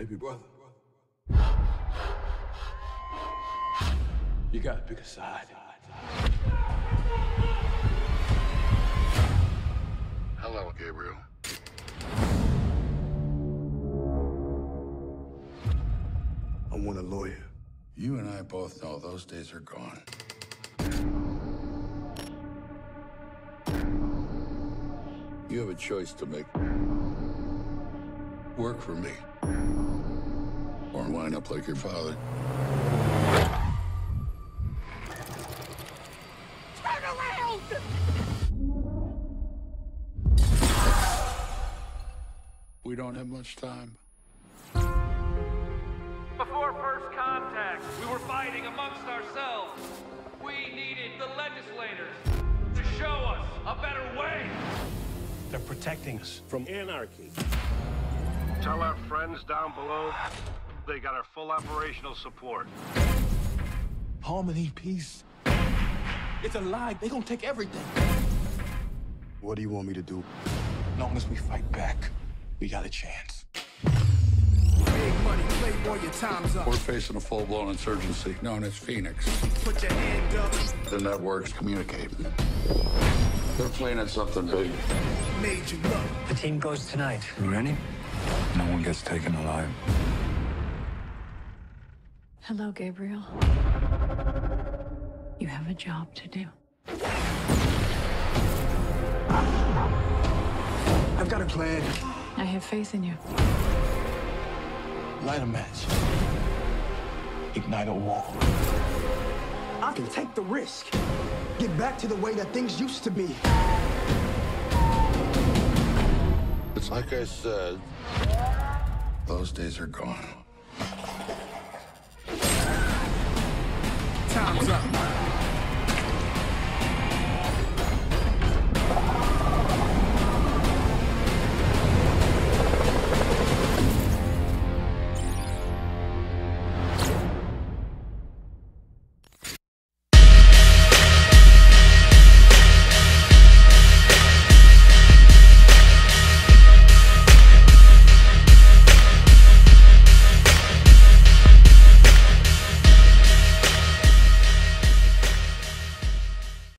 baby brother. You gotta pick a side. Hello, Gabriel. I want a lawyer. You and I both know those days are gone. You have a choice to make. Work for me. Or wind up like your father. Turn around! We don't have much time. Before first contact, we were fighting amongst ourselves. We needed the legislators to show us a better way. They're protecting us from anarchy. Tell our friends down below they got our full operational support. Harmony, peace. It's a lie. They gonna take everything. What do you want me to do? As Long as we fight back, we got a chance. Money, playboy, your time's up. We're facing a full-blown insurgency known as Phoenix. Put your hand up. The networks communicate. They're planning something big. Made you look. The team goes tonight. You ready? No one gets taken alive. Hello, Gabriel. You have a job to do. I've got a plan. I have faith in you. Light a match. Ignite a war. I can take the risk. Get back to the way that things used to be. It's like I said, those days are gone.